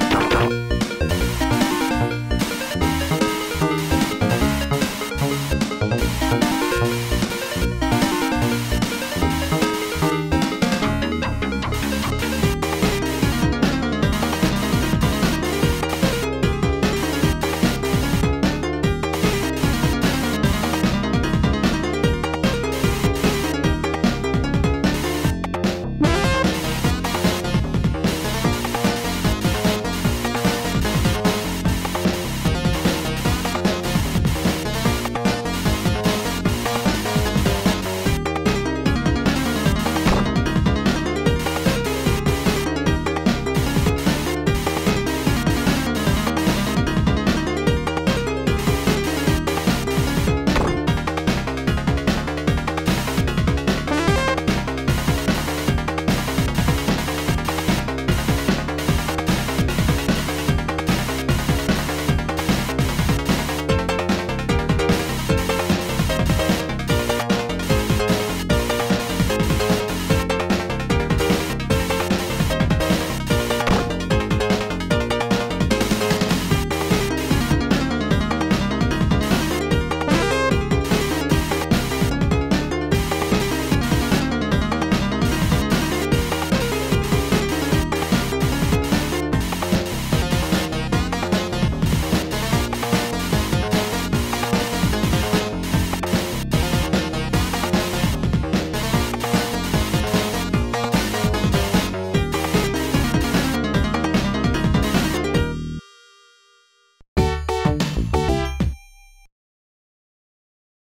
you